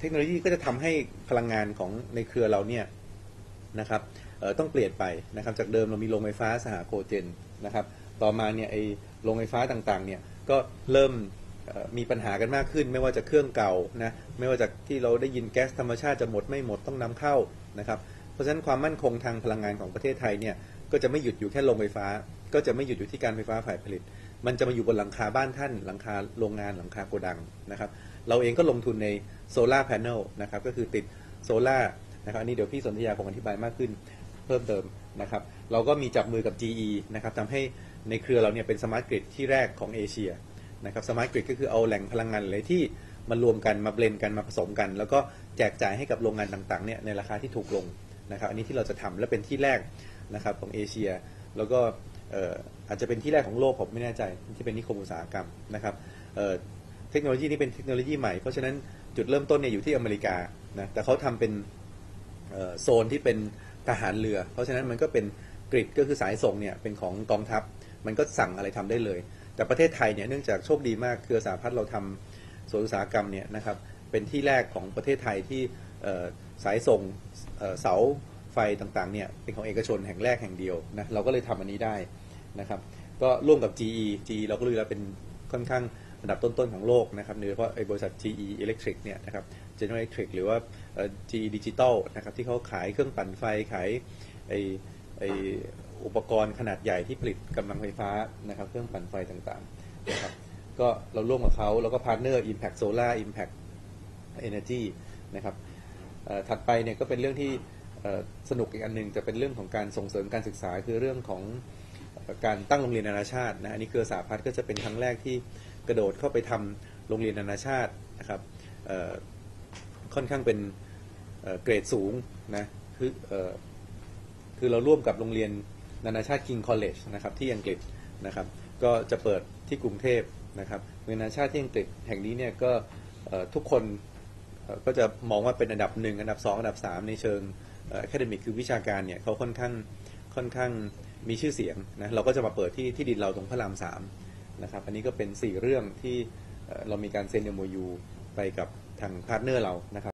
เทคโนโลยีก็จะทำให้พลังงานของในเครือเราเนี่ยนะครับต้องเปลี่ยนไปนะครับ จากเดิมเรามีโรงไฟฟ้าสหโคเจนนะครับ ต่อมาเนี่ยไอโรงไฟฟ้าต่างๆเนี่ยก็เริ่มมีปัญหากันมากขึ้น ไม่ว่าจะเครื่องเก่านะไม่ว่าจะที่เราได้ยินแก๊สธรรมชาติจะหมดไม่หมดต้องนำเข้านะครับ เพราะฉะนั้นความมั่นคงทางพลังงานของประเทศไทยเนี่ยก็จะไม่หยุดอยู่แค่โรงไฟฟ้า ก็จะไม่หยุดอยู่ที่การไฟฟ้าฝ่ายผลิต มันจะมาอยู่บนหลังคาบ้านท่าน หลังคาโรงงานหลังคาโกดังนะครับ เราเองก็ลงทุนในโซลาร์แผงนะครับ ก็คือติดโซลาร์นะครับอันนี้เดี๋ยวพี่สนธยาคงอธิบายมากขึ้นเพิ่มเติมนะครับ เราก็มีจับมือกับ GE นะครับทำให้ในเครือเราเนี่ยเป็น smart grid ที่แรกของเอเชียนะครับ smart grid ก็คือเอาแหล่งพลังงานหลายที่มารวมกันมา blend กันมาผสมกัน แล้วก็แจกจ่ายให้กับโรงงานต่างๆเนี่ยในราคาที่ถูกลงนะครับ อันนี้ที่เราจะทำและเป็นที่แรกนะครับของเอเชีย แล้วก็ อาจจะเป็นที่แรกของโลกผมไม่แน่ใจที่เป็นนิคมอุตสาหกรรมนะครับเเทคโนโลยีนี้เป็นเทคโนโลยีใหม่ เพราะฉะนั้นจุดเริ่มต้นเนี่ยอยู่ที่อเมริกานะแต่เขาทำเป็นโซนที่เป็นทหารเรือ เพราะฉะนั้นมันก็เป็นกริดก็คือสายส่งเนี่ยเป็นของกองทัพ มันก็สั่งอะไรทำได้เลย แต่ประเทศไทยเนี่ยเนื่องจากโชคดีมากเครือสาพัฒน์เราทำสวนอุตสาหกรรมเนี่ยนะครับเป็นที่แรกของประเทศไทยที่สายส่งเสา ไฟต่างๆเนี่ยเป็นของเอกชนแห่งแรกแห่งเดียวนะเราก็เลยทำอันนี้ได้นะครับก็ร่วมกับ GE GE เราก็รู้แล้วเป็นค่อนข้างอันดับต้นๆของโลกนะครับโดยเฉพาะไอ้บริษัท GE Electric เนี่ยนะครับ General Electric หรือว่า GE Digital นะครับที่เขาขายเครื่องปั่นไฟขายไอไออุปกรณ์ขนาดใหญ่ที่ผลิตกำลังไฟฟ้านะครับเครื่องปั่นไฟต่างๆนะครับก็เราร่วมกับเขาแล้วก็ partner Impact Solar Impact Energy นะครับถัดไปเนี่ยก็เป็นเรื่องที่ สนุกอีกอันหนึ่งจะเป็นเรื่องของการส่งเสริมการศึกษาคือเรื่องของการตั้งโรงเรียนนานาชาตินะอันนี้เครือสาพัฒน์ก็จะเป็นครั้งแรกที่กระโดดเข้าไปทำโรงเรียนนานาชาตินะครับค่อนข้างเป็นเกรดสูงนะคือเอ่อคือเราร่วมกับโรงเรียนนานาชาติ King College นะครับที่อังกฤษนะครับ ก็จะเปิดที่กรุงเทพนะครับโรงเรียนนานาชาติที่อังกฤษแห่งนี้เนี่ยก็ทุกคนก็จะมองว่าเป็นอันดับหนึ่งอันดับสองอันดับสามในเชิง academic คือวิชาการเนี่ยเขาค่อนข้างค่อนข้างมีชื่อเสียงนะเราก็จะมาเปิดที่ที่ดินเราตรงพระรามสามนะครับอันนี้ก็เป็น 4 เรื่องที่เรามีการเซ็น MOU ไปกับทาง partner เรานะครับ